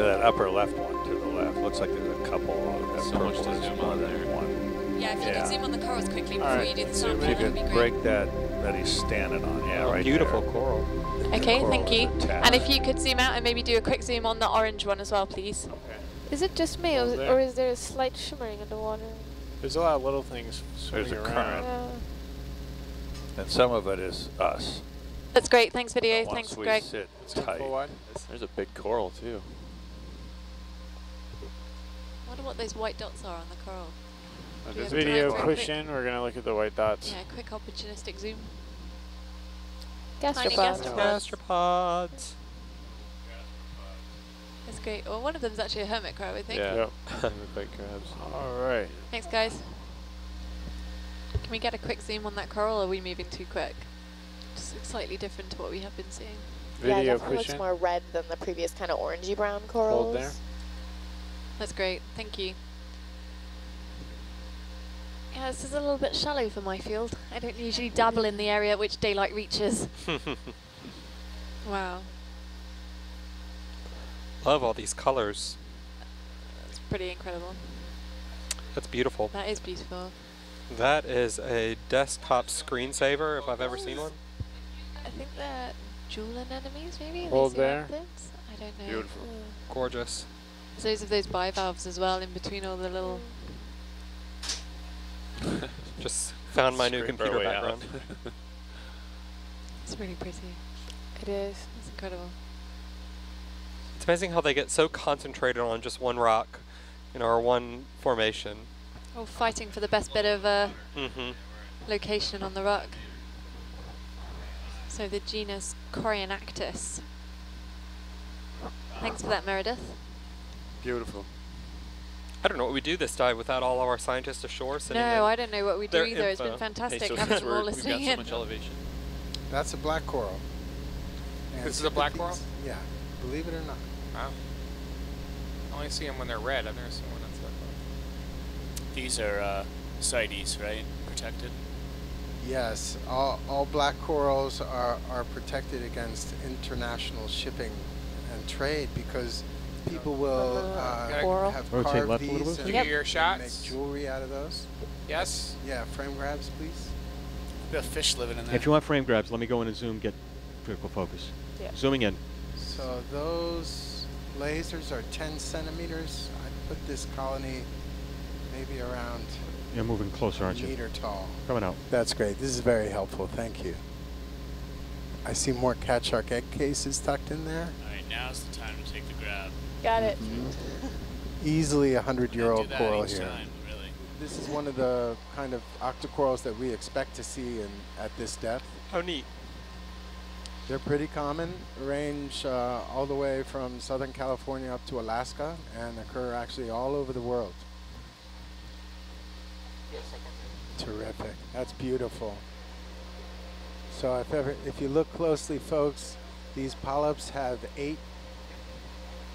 Uh, that upper left one to the left. Looks like there's a couple. of that So much to purple is zoom on than there. one. Yeah, if you Yeah. could zoom on the corals quickly before right, you do the let's If you that would be could great. break that that he's standing on, yeah, Oh, right beautiful there. coral. Okay, Coral thank you. And if you could zoom out and maybe do a quick zoom on the orange one as well, please. Is it just me, or, or is there a slight shimmering in the water? There's a lot of little things swimming a around. current. Yeah. And some of it is us. That's great. Thanks, video. Thanks, we Greg. sit Zoom tight. full. There's a big coral too. I wonder what those white dots are on the coral. Uh, Do this video for a push in. We're gonna look at the white dots. Yeah, quick opportunistic zoom. Gastropod. gastropods. Gastropods. That's great. Well, one of them's actually a hermit crab, I think. Yeah. Yep. Big crabs. All right. Thanks, guys. Can we get a quick zoom on that coral, or are we moving too quick? Just slightly different to what we have been seeing. Yeah, it Video definitely push looks more red than the previous kind of orangey brown corals. Hold there. That's great. Thank you. Yeah, this is a little bit shallow for my field. I don't usually dabble in the area which daylight reaches. wow, Love all these colors. that's pretty incredible. That's beautiful. That is beautiful. That is a desktop screensaver if I've ever seen one. I think they're jewel anemones, maybe? Hold there. rampants? I don't know. Beautiful. Gorgeous. There's loads of those bivalves as well in between all the little... Just found my new Scrape our computer background. It's really pretty. It is. It's incredible. It's amazing how they get so concentrated on just one rock, you know, or one formation. All fighting for the best bit of uh, Mm-hmm. location on the rock. So the genus Corynactis. Thanks for that, Meredith. Beautiful. I don't know what we do this dive without all of our scientists ashore sitting No, I don't know what we do their either. It's been info. fantastic so having since them we're, all we've got listening so in. much elevation. That's a black coral. And This is a black coral? Yeah, believe it or not. Wow. I only see them when they're red. I've never seen one that's that color. These are uh, CITES, right? Protected. Yes, all, all black corals are, are protected against international shipping and trade because people will uh, have Rotate carved left a little these bit. and Give you your make shots. jewelry out of those. Yes. Yeah, frame grabs, please. We have fish living in there. If you want frame grabs, let me go in and zoom, get critical focus. Yeah. Zooming in. So those lasers are 10 centimeters. I put this colony maybe around You're moving closer, aren't a you? meter tall. Coming out. That's great. This is very helpful. Thank you. I see more cat shark egg cases tucked in there. All right, now's the time to take the grab. Got it. Easily a 100-year-old coral here. time, really. This is one of the kind of octocorals that we expect to see in, at this depth. How neat. They're pretty common, range uh, all the way from Southern California up to Alaska, and occur actually all over the world. Terrific. That's beautiful. So if ever, if you look closely, folks, these polyps have eight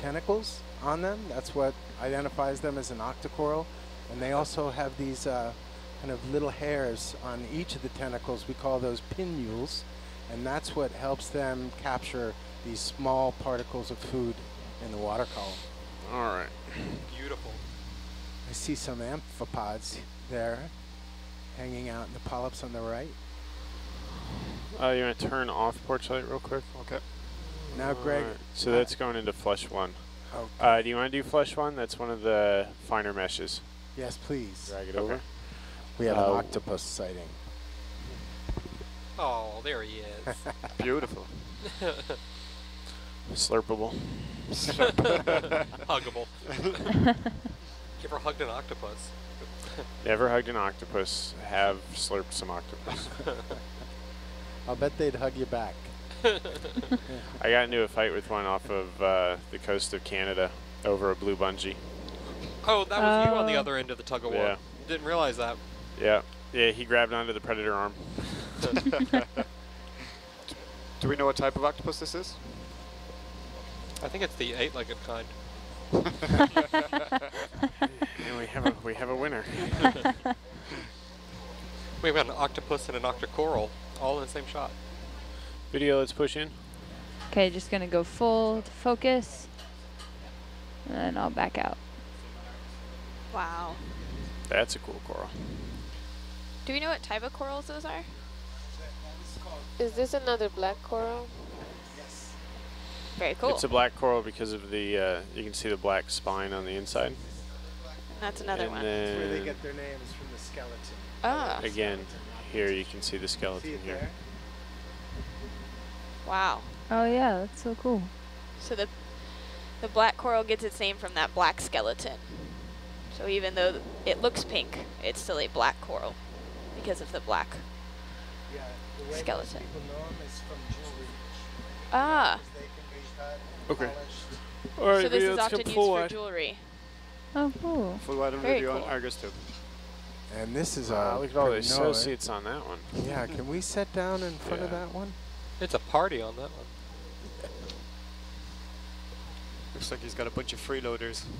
tentacles on them. That's what identifies them as an octocoral. And they also have these uh, kind of little hairs on each of the tentacles. We call those pinnules. And that's what helps them capture these small particles of food in the water column. All right. Beautiful. I see some amphipods there hanging out in the polyps on the right. Uh, you want to turn off porch light real quick? Okay. Now, Greg. Alright, So uh, that's going into flush one. Oh, Uh, do you want to do flush one? That's one of the finer meshes. yes, please. Drag it Okay. over. We have Uh, an octopus sighting. Oh, there he is. Beautiful. Slurpable. Huggable. you ever hugged an octopus? Never hugged an octopus. Have slurped some octopus. I'll bet they'd hug you back. I got into a fight with one off of uh, the coast of Canada over a blue bungee. Oh, that was you on the Oh. other end of the tug of war. Yeah. Didn't realize that. Yeah. Yeah, he grabbed onto the predator arm. Do we know what type of octopus this is? I think it's the eight-legged kind. And we have a we have a winner. We've got an octopus and an octocoral all in the same shot. Video, let's push in. Okay, just gonna go full to focus. and then I'll back out. Wow. That's a cool coral. Do we know what type of corals those are? Is this another black coral? Yes. Very cool. It's a black coral because of the, uh, you can see the black spine on the inside. That's another and one. That's where they get their names from the skeleton. Ah. Again, here you can see the skeleton it here. there? Wow. Oh yeah, that's so cool. So the the black coral gets its name from that black skeleton. So even though it looks pink, it's still a black coral because of the black. Yeah, the way Skeleton. people know 'em is from jewelry. Ah. They can be cut, Okay. All right, so this is let's often used for wide. jewelry. Oh cool. Full wide and Very video on cool. Argus tube. And this is Wow, a look at all the Pernod. associates on that one. Yeah, can we sit down in front of that one? It's a party on that one. Looks like he's got a bunch of freeloaders.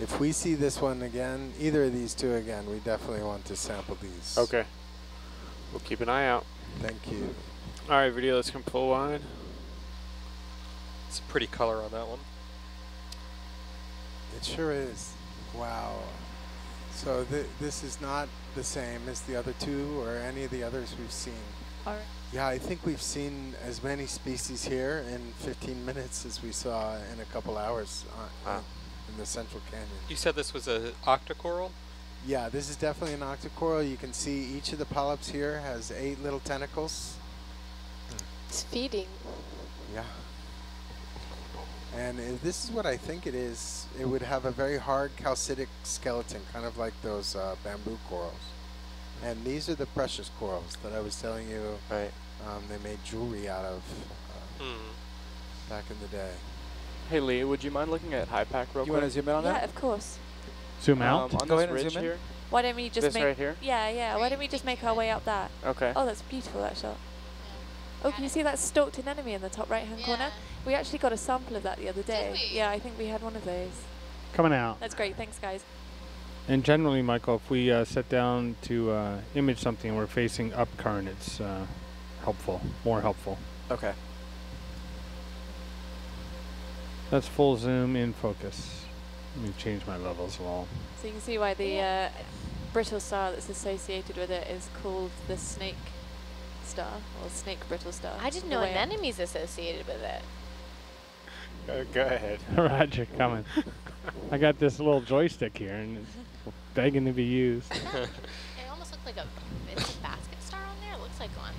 If we see this one again, either of these two again, we definitely want to sample these. Okay. We'll keep an eye out. Thank you. All right, video, let's come full wide. It's a pretty color on that one. It sure is. Wow. So th this is not the same as the other two or any of the others we've seen. Alright. Yeah, I think we've seen as many species here in 15 minutes as we saw in a couple hours on, Wow. in the Central Canyon. You said this was a octocoral? Yeah, this is definitely an octocoral. You can see each of the polyps here has eight little tentacles. It's feeding. Yeah. And if this is what I think it is. It would have a very hard calcitic skeleton, kind of like those uh, bamboo corals. And these are the precious corals that I was telling you Right. um, they made jewelry out of uh, Hmm. back in the day. Hey Lee, would you mind looking at high pack real You quick? want to zoom in on Yeah, that? Yeah, of course. Zoom Um, out. on Go this ahead and ridge zoom in. here. Why don't we just this make right here. Yeah, yeah. Why don't we just make our way up that? Okay. Oh, that's beautiful that shot. Oh, can you see that stalked anemone in the top right hand corner? We actually got a sample of that the other day. we? Yeah, I think we had one of those. Coming out. That's great. Thanks, guys. And generally, Michael, if we uh, sit down to uh, image something, we're facing up current. It's uh, helpful, more helpful. Okay. That's full zoom in focus. Let me change my levels a little. So you can see why the uh, brittle star that's associated with it is called the snake star, or snake brittle star. I didn't know way- anemones associated with it. Go, go ahead. Roger, coming. I got this little joystick here, and it's begging to be used. It almost looks like a, it's a basket star on there. It looks like one.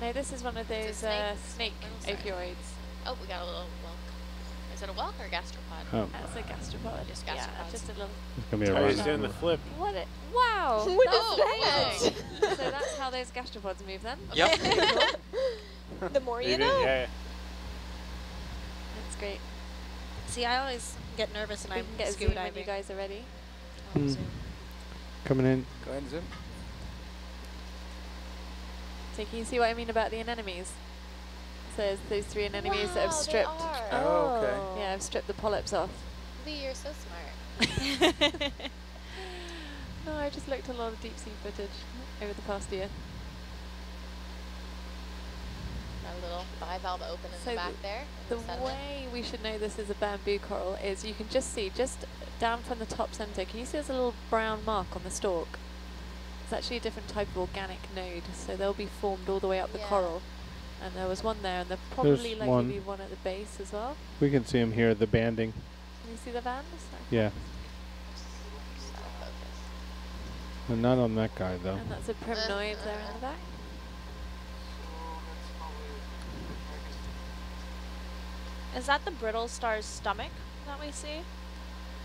No, this is one of those a uh, snake snake ophiuroids. Oh, we got a little whelk. Is it a whelk or a gastropod? Oh. That's a gastropod. Just Yeah, gastropods. just a little. It's gonna be a Oh, he's run. doing the flip. What? It, wow. What is Oh, that? so that's how those gastropods move then. Yep. the more you Leave know. yeah. That's great. See, I always get nervous and I'm get scuba when diving. you guys are ready. Oh, Hmm. Coming in. Go ahead and zoom. So can you see what I mean about the anemones? So it's those three anemones that have Wow, they stripped. are. Oh, okay. Yeah, I've stripped the polyps off. Lee, you're so smart. no, I just looked at a lot of deep sea footage over the past year. My little bivalve open in So the back there. The the way we should know this is a bamboo coral is you can just see, just down from the top center, can you see there's a little brown mark on the stalk? It's actually a different type of organic node, so they'll be formed all the way up the Yeah. coral. And there was one there, and there'll probably There's likely one. be one at the base as well. We can see them here, the banding. Can you see the vans? Yeah. Just out of focus. But not on that guy, though. And that's a primnoid there in the back. Is that the brittle star's stomach that we see?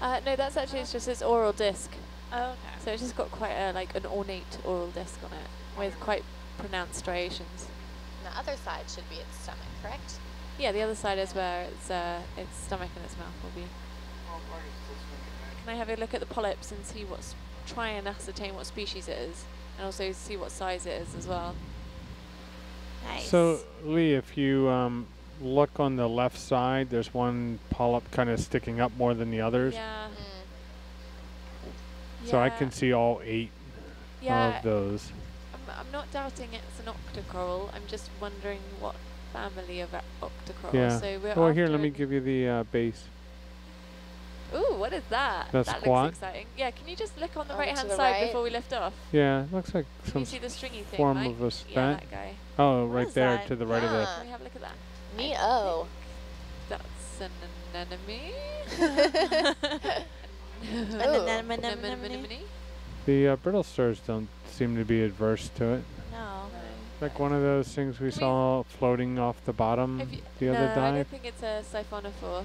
Uh, no, that's actually it's just its oral disc. Oh, okay. So it's just got quite a like an ornate oral disc on it with quite pronounced striations. And the other side should be its stomach, correct? Yeah, the other side is where its uh, its stomach and its mouth will be. Can I have a look at the polyps and see what's try and ascertain what species it is, and also see what size it is as well. Nice. So, Lee, if you um, look on the left side, there's one polyp kind of sticking up more than the others. Yeah. So I can see all eight Yeah. of those. I'm, I'm not doubting it's an octocoral. I'm just wondering what family of octocorals. Yeah. So we're well, here, let me give you the uh, base. Ooh, what is that? The that squat? looks exciting. Yeah, can you just look on the Oh, right hand the side right? before we lift off? Yeah, it looks like Can some you see the stringy thing, form Mike? of a Yeah, spat. that guy. Oh, What right there that? to the right of the. Yeah. Can we have a look at that? Neat. Oh. That's an anemone. Anemone. Anemone. The uh, brittle stars don't seem to be adverse to it. No. Like one of those things we saw floating off the bottom If you, the no, other I don't think it's a siphonophore.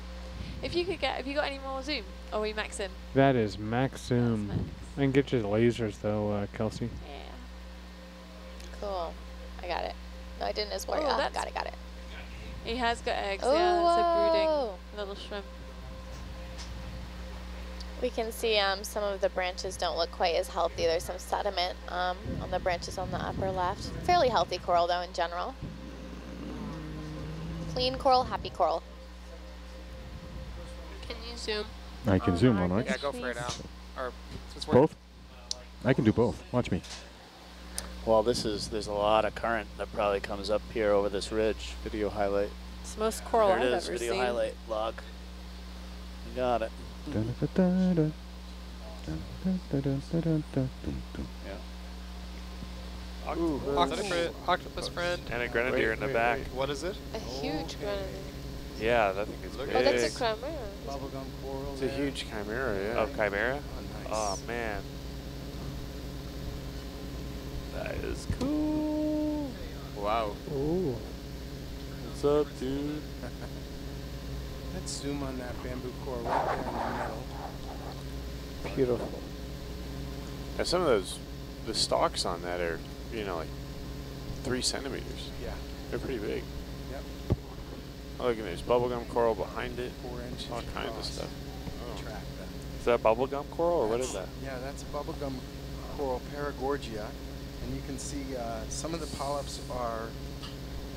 If you could get, have you got any more zoom? Or are we maxing? That is max zoom. I can get you the lasers though, uh, Kelsey. Yeah. Cool. I got it. No, I didn't as well. Oh, that's- got it, got it. He has got eggs, Oh, yeah. It's a brooding little shrimp. We can see um, some of the branches don't look quite as healthy. There's some sediment um, on the branches on the upper left. Fairly healthy coral though in general. Clean coral, happy coral. Can you zoom? I can zoom on it. Yeah, go for it now. Or since we're Both? I can do both. Watch me. Well, this is there's a lot of current that probably comes up here over this ridge. Video highlight. It's the most coral there I've it is. ever Video seen. highlight log. You got it. Yeah. Ooh, Octopus, friend, octopus friend. And a grenadier in the back. What is it? A oh, huge grenadier. Yeah, that thing is Look big. at Oh, that's a chimera. Bubblegum. It's a huge chimera, yeah. Oh, Oh, chimera? nice. Oh, man. That is cool. Wow. Ooh. What's up, dude? Let's zoom on that bamboo coral right there in the middle. Beautiful. Now, some of those, the stalks on that are, you know, like three centimeters. Yeah. They're pretty big. Yep. Oh, look, at there's bubblegum coral behind it. Four inches All kinds of stuff. Track that. Is that bubblegum coral, or what is that? Yeah, that's bubblegum coral paragorgia. And you can see uh, some of the polyps are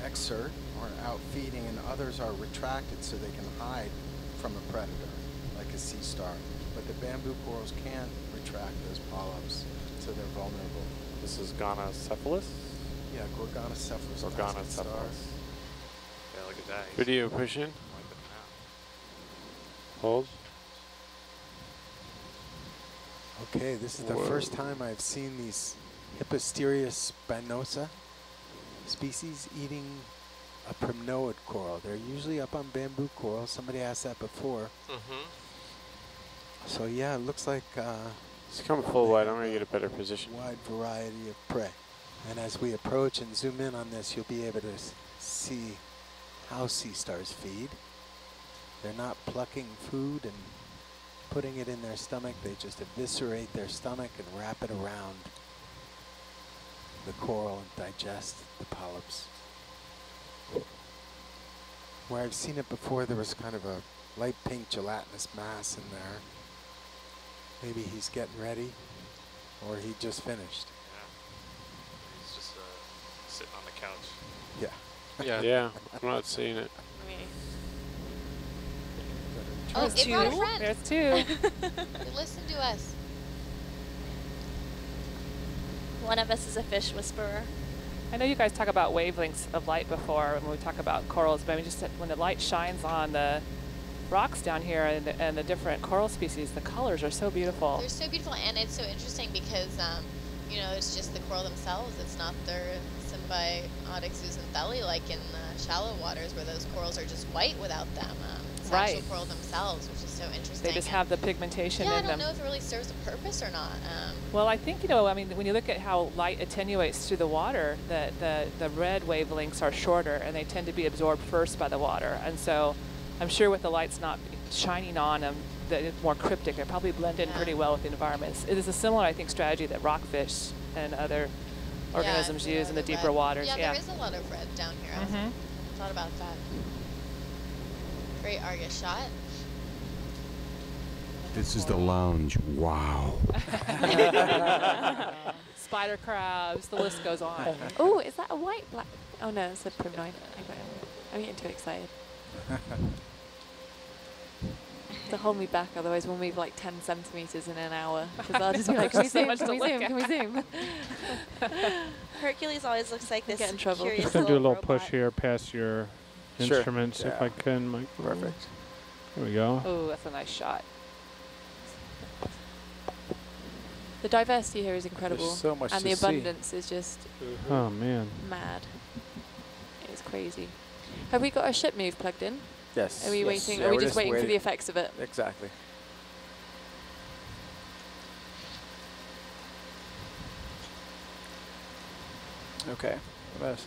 exert or out feeding and others are retracted so they can hide from a predator, like a sea star. But the bamboo corals can't retract those polyps, so they're vulnerable. This is Gonocephalus? Yeah, Gorgonocephalus. basket Gorgonocephalus. star. Yeah, look at that. Video push in. Hold. Okay, this is the first time I've seen these Hippasteria spinosa species eating a primnoid coral. They're usually up on bamboo coral. Somebody asked that before. Mm-hmm. So yeah, it looks like uh, Let's come full wide. I'm going to get a better position. wide variety of prey. And as we approach and zoom in on this, you'll be able to see how sea stars feed. They're not plucking food and putting it in their stomach. They just eviscerate their stomach and wrap it around the coral and digest the polyps. Where I've seen it before, there was kind of a light pink gelatinous mass in there. Maybe he's getting ready, or he just finished. Yeah. He's just uh, sitting on the couch. Yeah. Yeah. Yeah, I'm not seeing it. Oh, it brought a friend. There's two. Listen to us. One of us is a fish whisperer. I know you guys talk about wavelengths of light before when we talk about corals, but I mean, just that when the light shines on the rocks down here and the, and the different coral species, the colors are so beautiful. They're so beautiful, and it's so interesting because, um, you know, it's just the coral themselves. It's not their symbiotic zooxanthellae like in the shallow waters where those corals are just white without them. Um, it's the actual coral themselves, which is so interesting. They just and- have the pigmentation yeah, I don't them. know if it really serves a purpose or not. Um, Well, I think, you know, I mean, when you look at how light attenuates through the water, the, the, the red wavelengths are shorter and they tend to be absorbed first by the water. And so I'm sure with the lights not shining on them, that it's more cryptic. They probably blend in pretty well with the environments. It is a similar, I think, strategy that rockfish and other organisms yeah, use in the red. deeper waters. Yeah, Yeah. there is a lot of red down here. I Mhm. wasn't- thought about that. Great Argus shot. This is the lounge. Wow. Spider crabs, the list goes on. Oh, is that a white black? Oh no, it's a primnoid. I got it. I'm getting too excited. To hold me back, otherwise we'll move like 10 centimeters in an hour. Because I'll just be like, can we so zoom? Can we zoom? Can we zoom? Hercules always looks like this Get in trouble. curious Just gonna do a little little push here past your Sure. instruments if I can, Mike. Perfect. There we go. Oh, that's a nice shot. The diversity here is incredible. so much and to the see. abundance is just Oh man. mad. It's crazy. Have we got our ship move plugged in? Yes. Are we Yes. waiting? Yeah, are we we're just, waiting, for the effects of it? Exactly. Okay. Let's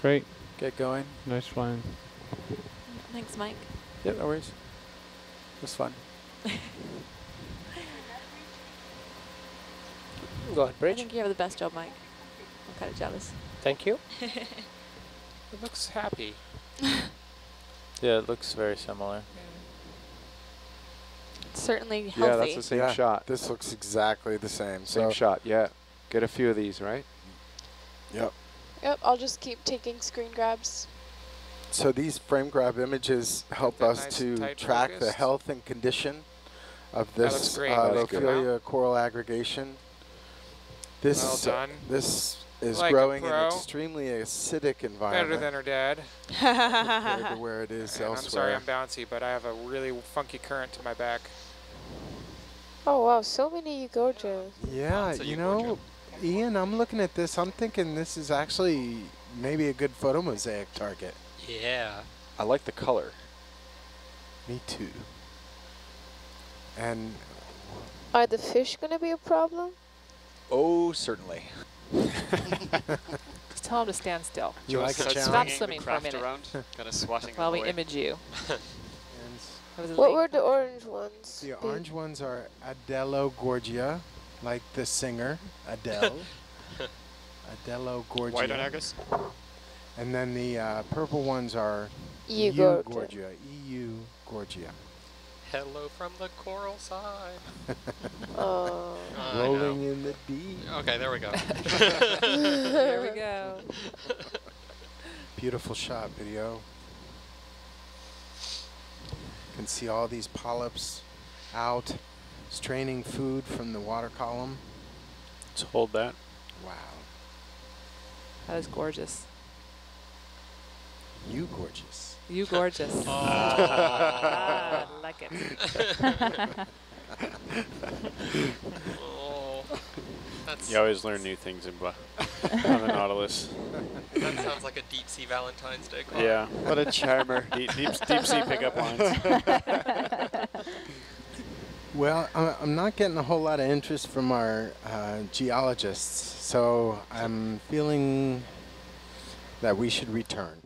Great. get going. Nice flying. Thanks, Mike. Yep, no worries. It was fun. Go ahead, Bridge. I think you have the best job, Mike. I'm kind of jealous. Thank you. It looks happy. Yeah, it looks very similar. Certainly healthy. Yeah, that's the same Yeah, shot. This looks exactly the same. Same so shot, yeah. Get a few of these, right? Yep. Yep, I'll just keep taking screen grabs. So these frame grab images help us nice to tight track the health and condition of this great. uh, That's. Lophelia coral aggregation. This Well done. this is Like growing in an extremely acidic environment Better than her dad. compared to where it is And I'm sorry I'm bouncy, but I have a really funky current to my back. Oh wow, so many Eugorgias. Yeah, So you you know, Ian, I'm looking at this. I'm thinking this is actually maybe a good photo mosaic target. Yeah. I like the color. Me too. And Are the fish gonna be a problem? Oh, certainly. Just tell him to stand still. you like a challenge? Stop swimming for a minute. around, kind of swatting While we image you. That What were the orange ones? The be? orange ones are Adelo Gorgia, like the singer Adele. Adelo Gorgia. White Anagus? And then the uh, purple ones are Eugorgia. Gorgia. EU Gorgia. Hello from the coral side. Oh. I Rolling in the deep. Okay, there we go. There we go. Beautiful shot video. Can see all these polyps out, straining food from the water column. Let's hold that. Wow. That was gorgeous. You gorgeous. You gorgeous. Oh. Ah, I like it. oh, You always learn new things in, bu- on the Nautilus. that sounds like a deep sea Valentine's Day card. Yeah. What a charmer. Deep, deep, deep sea pickup lines. Well, I- I'm not getting a whole lot of interest from our uh, geologists, so I'm feeling that we should return.